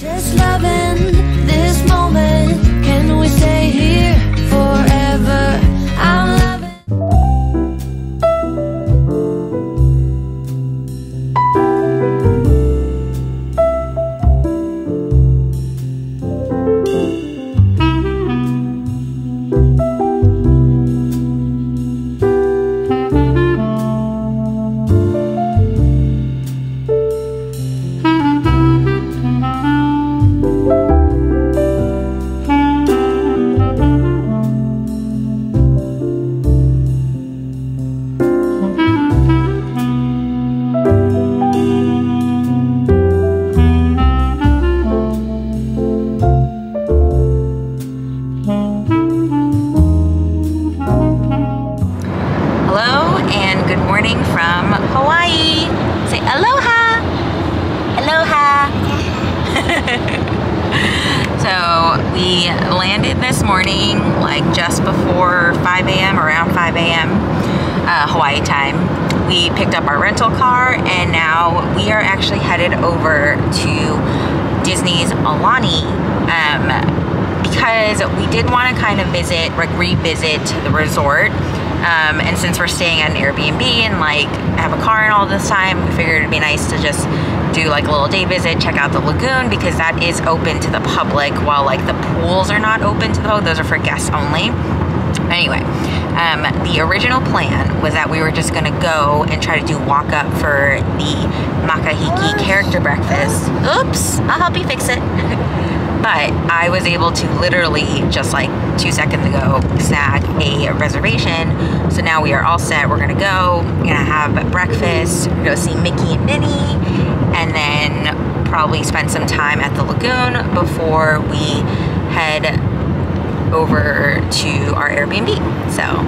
Just loving like just before 5 a.m. around 5 a.m. Uh, Hawaii time. We picked up our rental car and now we are actually headed over to Disney's Aulani. Um, because we did want to kind of visit, like revisit the resort. Um, and since we're staying at an Airbnb and like have a car and all this time, we figured it'd be nice to just do like a little day visit, check out the lagoon because that is open to the public while like the pools are not open to the public. Those are for guests only. Anyway, um, the original plan was that we were just gonna go and try to do walk up for the Makahiki character breakfast. Oops, I'll help you fix it. but I was able to literally just like two seconds ago snag a reservation. So now we are all set. We're gonna go, we're gonna have breakfast, we're gonna see Mickey and Minnie, and then probably spend some time at the lagoon before we head over to our Airbnb. So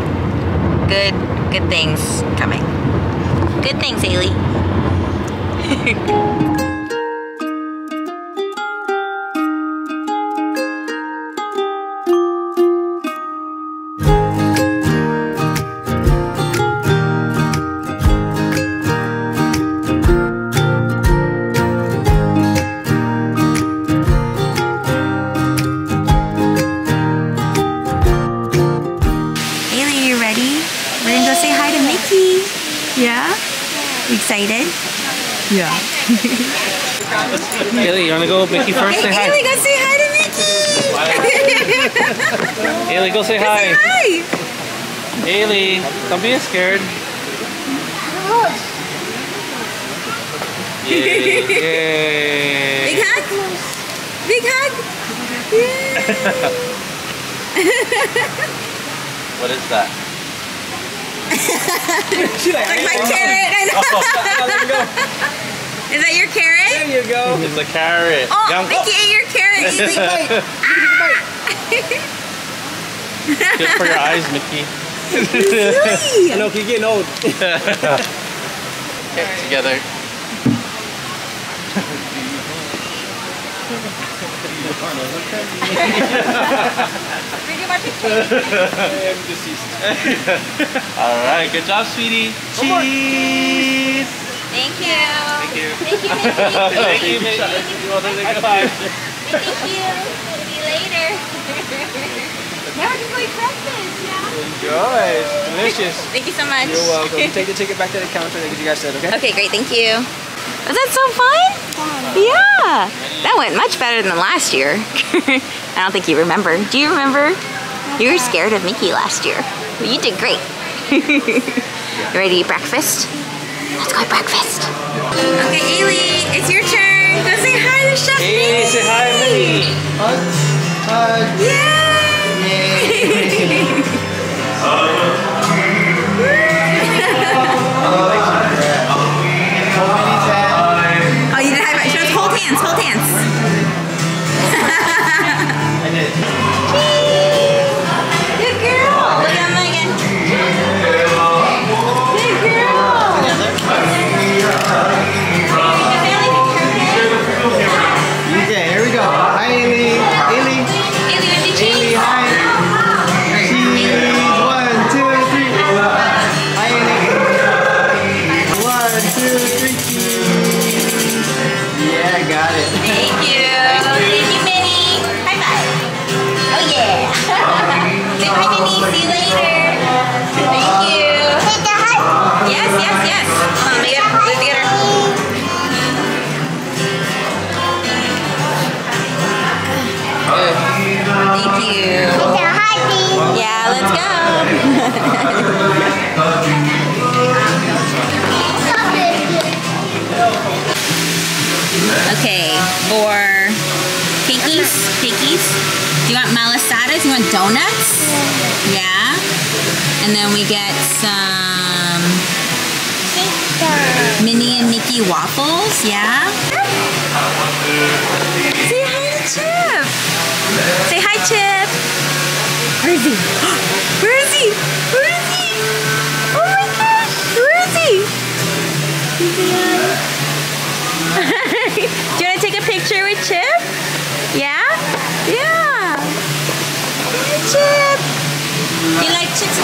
good, good things coming. Good things, Ailey. excited? Yeah. Haley, you wanna go with Mickey first? Say hi. Ailey, go say hi to Mickey! Haley, go say Say hi. hi! Haley, don't be scared. Yay. Yay. Big hug? Big hug? What is that? Like my carrot, I know. Is that your carrot? There you go. It's a carrot. Oh, Yum. Mickey ate your carrot. Ailey. Good for your eyes, Mickey. I know, he's getting old. Get together. I am deceased. All right, good job, sweetie. Cheese. Thank you. Thank you. Thank you, Mickey. Thank you, Mickey. You want to take a? Thank you. See you later. now we're just going breakfast, yeah? Enjoy. Delicious. Thank you so much. You're welcome. Take the ticket back to the counter like you guys said, okay? Okay, great. Thank you. Was that so fun? Yeah. That went much better than last year. I don't think you remember. Do you remember? You were scared of Mickey last year. Well, you did great. you ready to eat breakfast? Let's go breakfast. Okay, Ailey, See you later. Thank you. Yes, yes, yes. Thank you. Yeah, let's go. okay, for cakes, cakeies. Do you want malasadas? Do you want donuts? Yeah. And then we get some Minnie and Mickey waffles. Yeah. Say hi to Chip. Say hi, Chip. Where is he? Where is he? Where is he?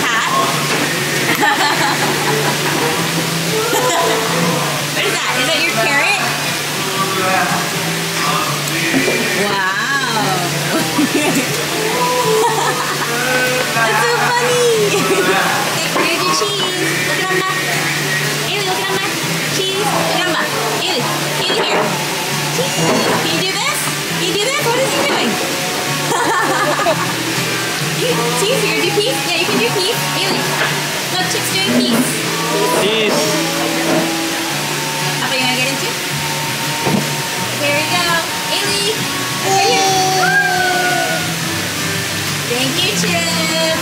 Hat? what is that? Is that your carrot? Wow. That's so funny. Here's your cheese. Look at Emma. Haley, look at Emma. Cheese. Look at Emma. Haley, Haley here. Cheese. Can you do this? Can you do this? What is he doing? you, cheese, you're do peas? Yeah, you can do peas. Haley, look, Chip's doing peas. Peace. Papa, you wanna get into? Here we go. Here. Thank you, Chip.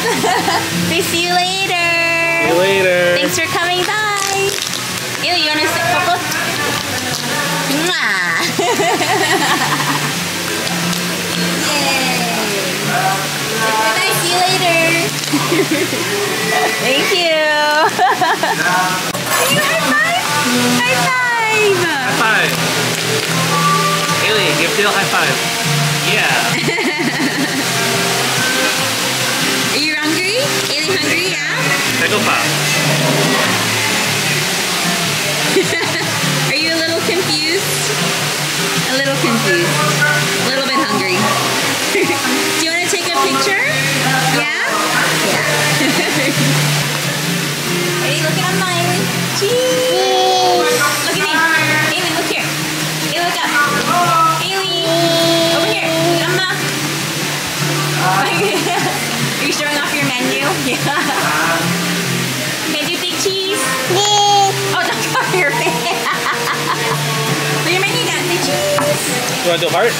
we see you later. See you later. Thanks for coming by. Haley, you wanna sit couple? Mwah. Yay. Bye, see you later. Thank you. Can you high five? High five. High five. Haley, give Dale high five. Yeah. Are you hungry? Haley hungry, yeah? Pickle pop. Are you a little confused? A little confused. A little bit hungry. Do you want to take a picture? Yeah? Yeah. Ready? Look at Miley. Cheese. Look at me. Haley, look here. Haley, look up. Haley. Over here. Look at Emma. Are you showing off your menu? Yeah. Can I do big cheese? Oh, don't cover your face. Put your menu down. Say cheese. You want to do a heart?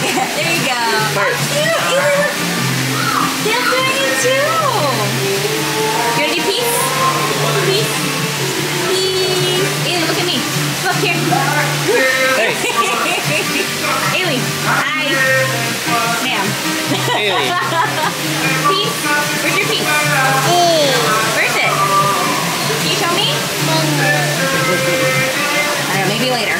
There you go. Heart. Oh, cute. Haley, look. Dale's doing it too. You do peace? Peace? Peace. Haley, look at me. Look here. Hey, Haley, hi. Ma'am. Haley. Peace. Where's your piece? Where is it? Can you show me? I don't know, maybe later.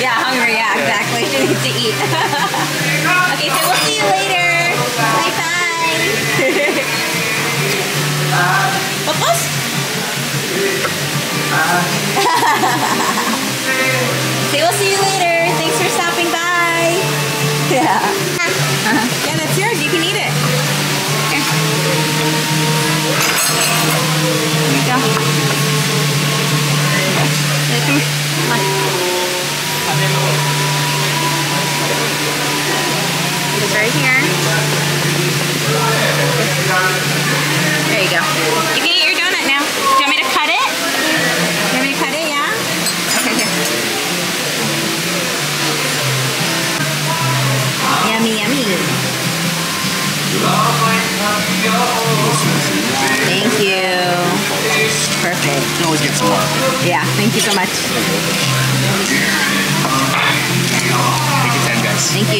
Yeah, hungry, yeah, exactly. She needs to eat. okay, so we'll see you later. Bye bye. Vamos? Say we'll see you later. Thanks for stopping by. Yeah. Uh-huh. Yeah, that's yours. You can eat it. Here. Here you go. Here, come here. Come on. It's right here. There you go. You can eat your donut now. Do you want me to cut it? You want me to cut it? Yeah? Okay, here. Yummy, yummy. Thank you. Perfect. You always get some more. Yeah, thank you so much. Make it 10, guys. Thank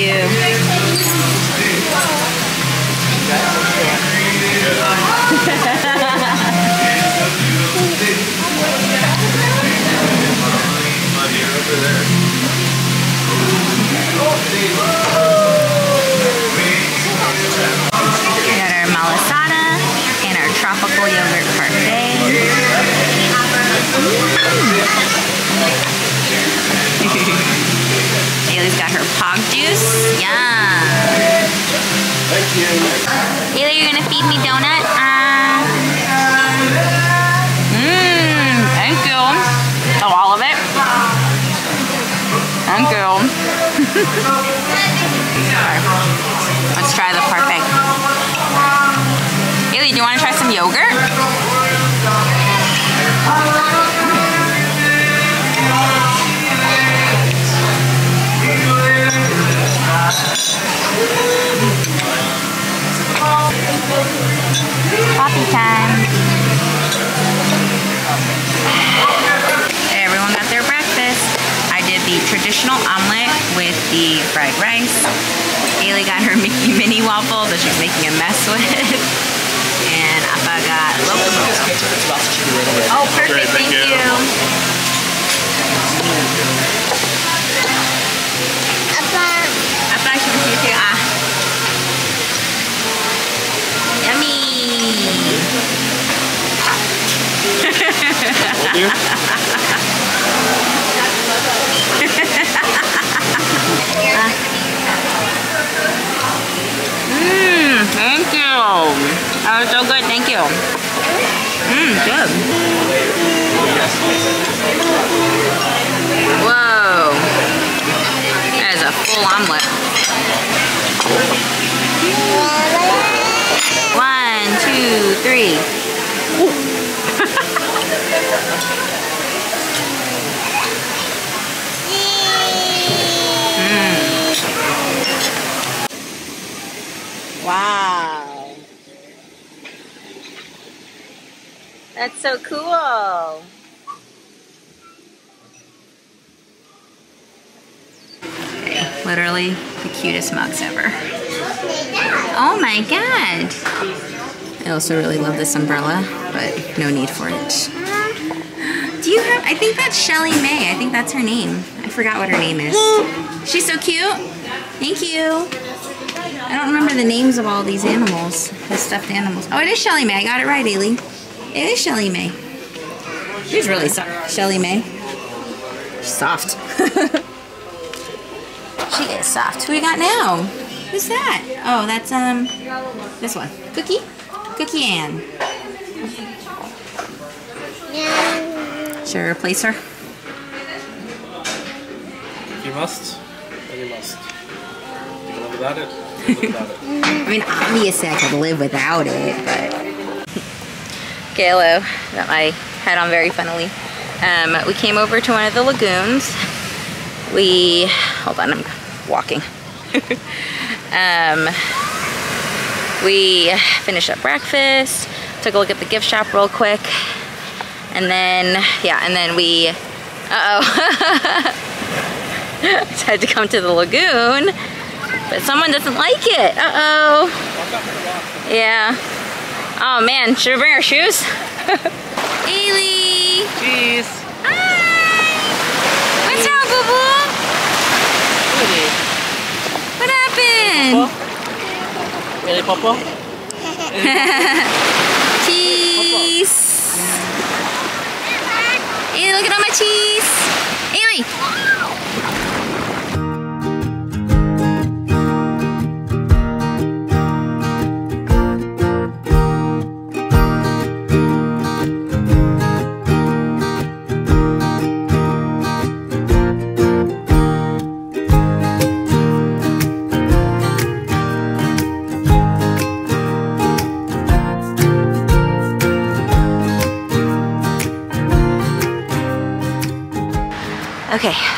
you. tropical yogurt parfait. Haley's got her pog juice. Yum. Thank you. Haley, you're gonna feed me donut? Mmm, thank you. Oh, all of it? Thank you. Let's try the parfait. Coffee time. Everyone got their breakfast. I did the traditional omelet with the fried rice. Haley got her Mickey Mini waffle that she's making a mess with. and Appa got local. Oh, perfect. Thank you. Mmm. Whoa. That is a full omelet. One, two, three. Wow. That's so cool. Literally the cutest mugs ever. Oh my god. I also really love this umbrella, but no need for it. Do you have, I think that's Shelly May. I think that's her name. I forgot what her name is. She's so cute. Thank you. I don't remember the names of all these animals, the stuffed animals. Oh, it is Shelly May. I got it right, Ailey. It is Shelly May. She's really soft. Shelly May. She's soft. she is soft. Who we got now? Who's that? Oh, that's um, this one. Cookie. Cookie Ann. Should I replace her? You must, you must. You can live without it. you can live without it. I mean, obviously I could live without it, but. Kalo got my head on very funnily. Um, we came over to one of the lagoons. We, hold on, I'm walking. um, we finished up breakfast, took a look at the gift shop real quick, and then, yeah, and then we, uh-oh. had to come to the lagoon, but someone doesn't like it. Uh-oh. Yeah. Oh man, should we bring our shoes? Ailey! Jeez. Hi! What's wrong, boo boo? What happened? Really, Papa? cheese! Ailey, look at all my cheese! Ailey!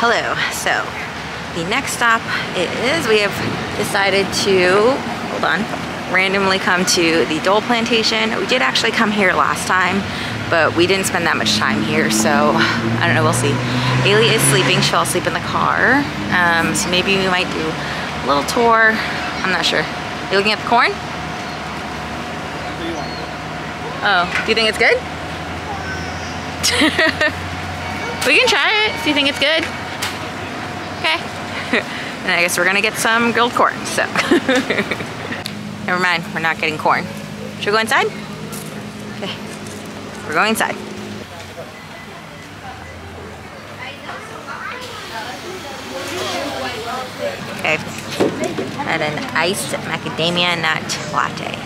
Hello. So, the next stop is we have decided to, hold on, randomly come to the Dole Plantation. We did actually come here last time, but we didn't spend that much time here, so I don't know, we'll see. Ailey is sleeping, she fell asleep in the car, um, so maybe we might do a little tour. I'm not sure. You looking at the corn? Oh, do you think it's good? We can try it if you think it's good. And I guess we're gonna get some grilled corn, so. Never mind, we're not getting corn. Should we go inside? Okay. We're going inside. Okay. Had an iced macadamia nut latte.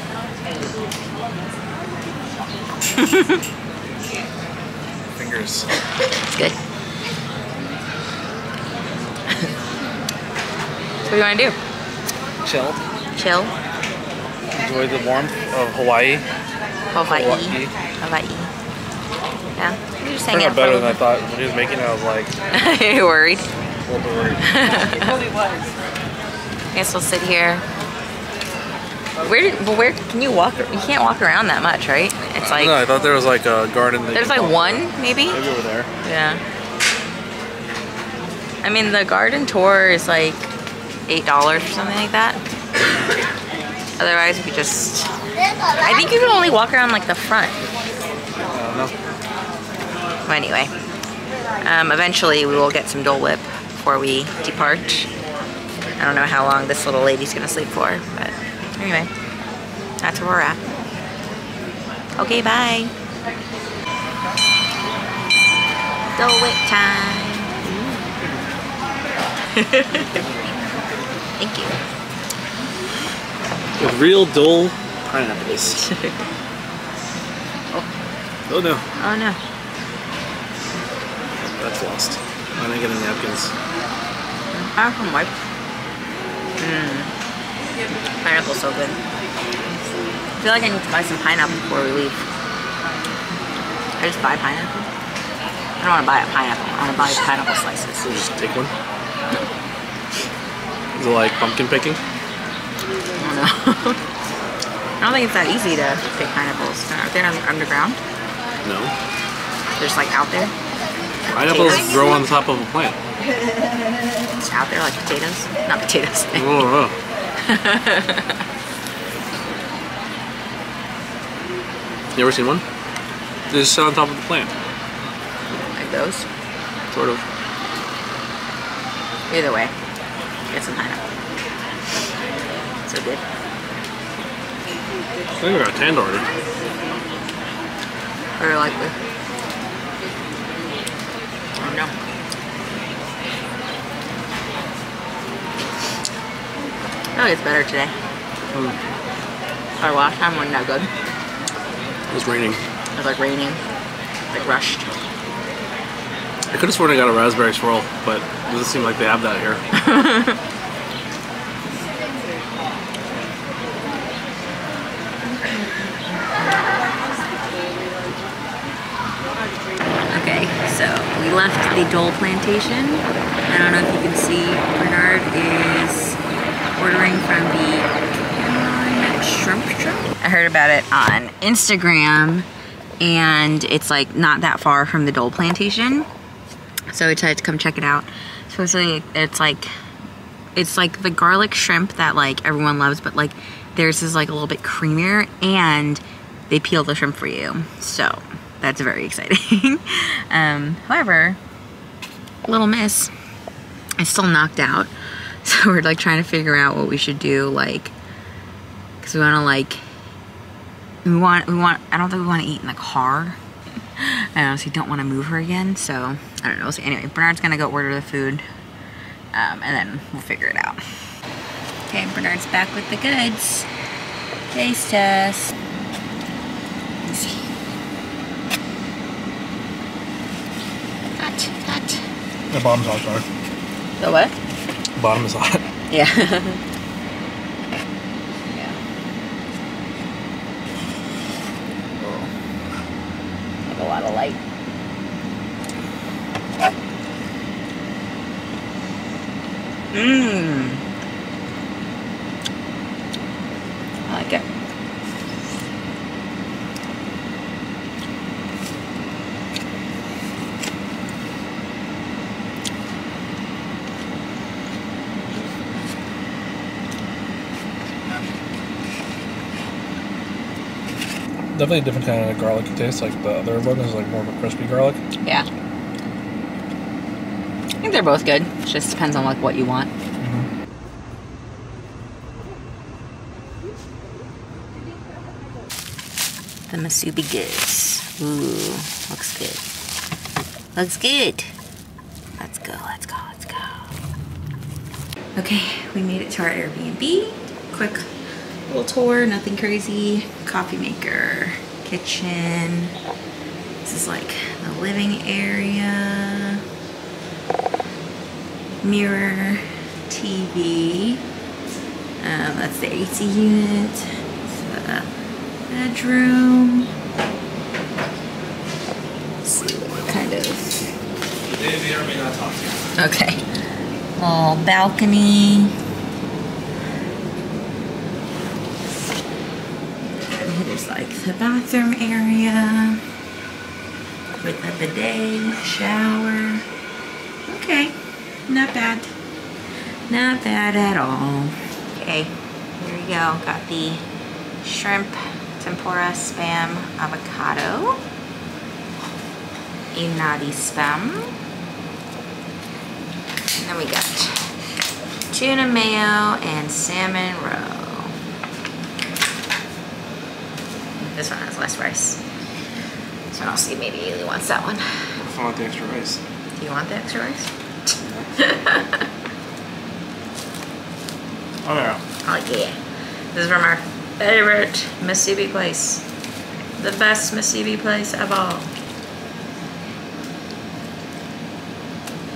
Fingers. It's good. So what do you want to do? Chill. Chill? Enjoy the warmth of Hawaii. Hawaii. Hawaii. Hawaii. Yeah. You're just Turned hanging out out for a better than I thought. When he was making it, I was like, bit. You're worried. a little bit worried. Guess we'll sit here. Where? Well, where can you walk? You can't walk around that much, right? It's like no, I thought there was like a garden. that there's like one, maybe. Maybe over there. Yeah. I mean, the garden tour is like $8 or something like that. Otherwise, we could just. I think you can only walk around like the front. Well, anyway, um, eventually we will get some Dole Whip before we depart. I don't know how long this little lady's gonna sleep for, but anyway, that's where we're at. Okay, bye. Dole Whip time. Thank you. With real Dole pineapples. Oh. oh no, Oh no. that's lost. I didn't get any napkins. I have some wipe. Mmm. Pineapple's so good. I feel like I need to buy some pineapple before we leave. I just buy pineapple. I don't want to buy a pineapple. I want to buy pineapple slices. So just take one. Is it like pumpkin picking? I don't know. I don't think it's that easy to pick pineapples. Uh, are they underground? No. They're just like out there? Pineapples grow on the top of a plant. Just out there like potatoes? Not potatoes. Oh, you ever seen one? They just sit on top of the plant. like those. Sort of. Either way, get some pineapple. So good. I think we got tanned already. Very likely. I don't know. Oh, it's better today. Hmm. Our last time wasn't that good. It was raining. It was like raining, like rushed. I could have sworn I got a raspberry swirl, but it doesn't seem like they have that here. Okay, so we left the Dole Plantation. I don't know if you can see, Bernard is ordering from the Shrimp Shop. I heard about it on Instagram, and it's like not that far from the Dole Plantation. So we decided to come check it out. Supposedly, it's like it's like the garlic shrimp that like everyone loves, but like theirs is like a little bit creamier, and they peel the shrimp for you. So that's very exciting. um, however, little miss is still knocked out, so we're like trying to figure out what we should do, like, because we want to like we want we want I don't think we want to eat in the car. I honestly don't want to move her again, so I don't know. So anyway, Bernard's gonna go order the food, um, and then we'll figure it out. Okay, Bernard's back with the goods. Taste test. Let's see. Hot, hot. The bottom's hot, sorry. The what? The bottom is hot. Yeah. Definitely a different kind of garlic taste. Like the other one is like more of a crispy garlic. Yeah. I think they're both good. It just depends on like what you want. Mm-hmm. The Musubi goods. Ooh, looks good. Looks good. Let's go, let's go, let's go. Okay, we made it to our Airbnb. Quick little tour, nothing crazy. Coffee maker, kitchen. This is like the living area. Mirror, TV. Um, that's the AC unit. The bedroom. Let's see what kind of may or may not talk to you. Okay. Little balcony. Here's like the bathroom area with a bidet, shower. Okay. Not bad. Not bad at all. Okay, here we go. Got the shrimp tempura spam avocado. Inari spam. And then we got tuna mayo and salmon roe. This one has less rice. So I'll see maybe Ailey wants that one. I want the extra rice. Do you want the extra rice? Oh yeah. Oh yeah. This is from our favorite musubi place. The best musubi place of all.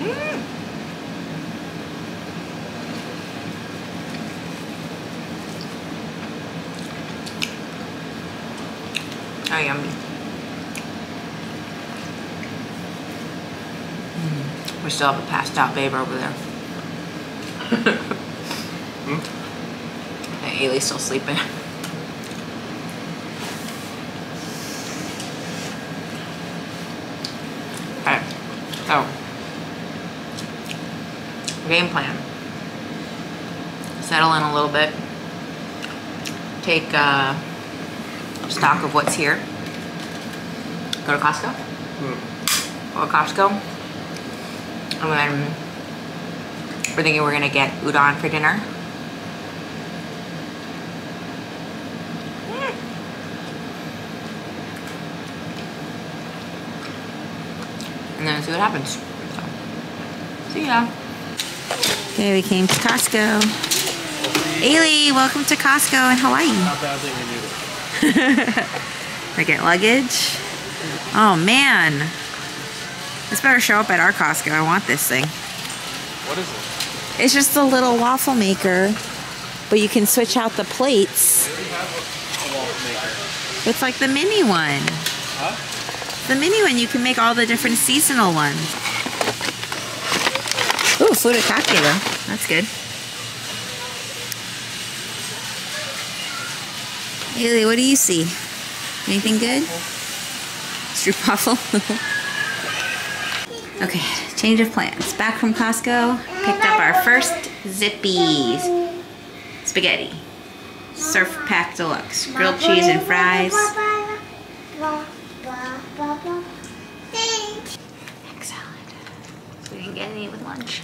Mm. Oh, yummy. Mm. We still have a passed out babe over there. And Ailey's still sleeping. Okay, so game plan. Settle in a little bit. Take uh, stock of what's here. Go to Costco. Go to Costco. And then we're thinking we're gonna get udon for dinner. Hmm. And then see what happens. So, see ya. Okay, we came to Costco. Ailey, welcome to Costco in Hawaii. Not bad we do. I get luggage. Oh man. This better show up at our Costco. I want this thing. What is it? It's just a little waffle maker, but you can switch out the plates. A waffle maker. It's like the mini one. Huh? The mini one, you can make all the different seasonal ones. Ooh, furikake though. That's good. Haley, what do you see? Anything good? Stroopwafel? okay, change of plans. Back from Costco, picked up our first Zippy's spaghetti. Surf Pack Deluxe. Grilled cheese and fries. Egg salad. So we didn't get any with lunch.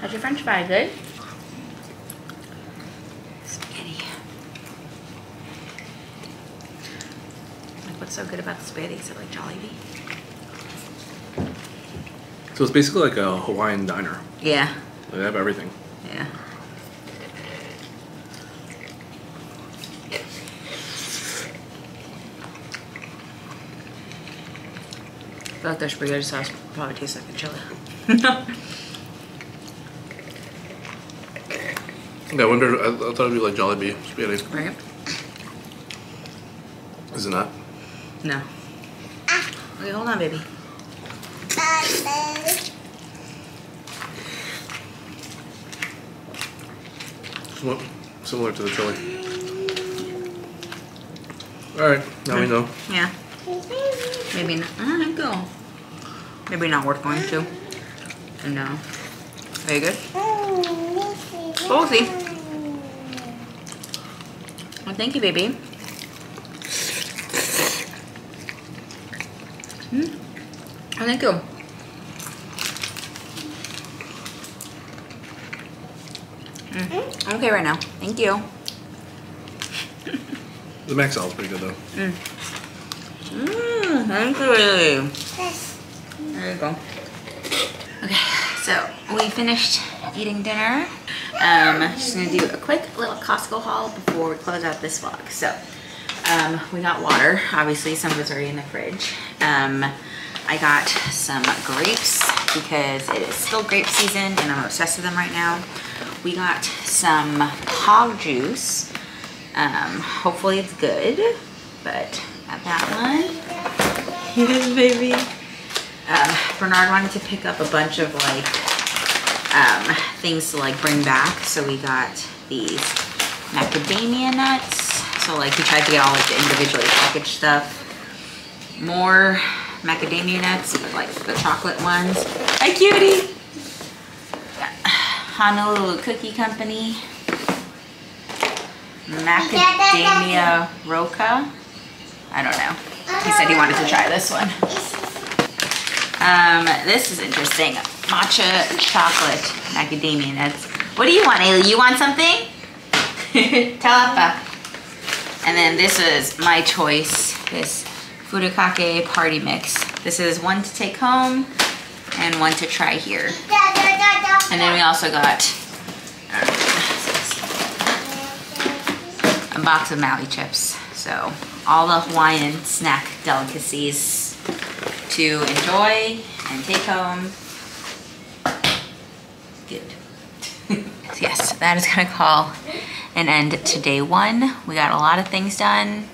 How's your french fry? Good? Eh? Spaghetti. Like, what's so good about the spaghetti? Is like Jollibee? So it's basically like a Hawaiian diner. Yeah. They have everything. Yeah. I feel like their spaghetti sauce probably tastes like a chili. Yeah, I wonder. I, I thought it'd be like Jollibee spaghetti. right? Is it not? No. Okay, hold on, baby. Somewhat similar to the chili. All right, now we know. Yeah. Maybe not. Uh, go. Maybe not worth going to. No. Are you good? We'll see. Well, thank you, baby. Hmm. Oh, thank you. Mm. I'm okay right now. Thank you. The mac salad's pretty good though. Mmm, thank you, Lily. There you go. Okay, so we finished eating dinner. Um, just gonna do a quick little Costco haul before we close out this vlog. So, um, we got water. Obviously, some of it's already in the fridge. Um, I got some grapes because it is still grape season and I'm obsessed with them right now. We got some pog juice. Um, hopefully it's good, but got that one. Yes, baby. Um, Bernard wanted to pick up a bunch of like um, things to like bring back, so we got these macadamia nuts. So like he tried to get all like the individually packaged stuff. More macadamia nuts, but like the chocolate ones. Hi, cutie. Honolulu Cookie Company. Macadamia Roca. I don't know. He said he wanted to try this one. Um, this is interesting. Matcha chocolate macadamia nuts. What do you want, Ayla? You want something? Tell. And then this is my choice. This Furikake party mix. This is one to take home and one to try here. And then we also got is. a box of Maui chips. So all the Hawaiian snack delicacies to enjoy and take home. Good. yes, that is gonna call an end to day one. We got a lot of things done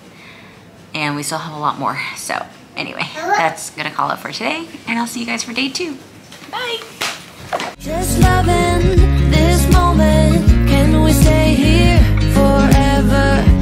and we still have a lot more. So anyway, that's gonna call it for today and I'll see you guys for day two. Bye. Just loving this moment. Can we stay here forever?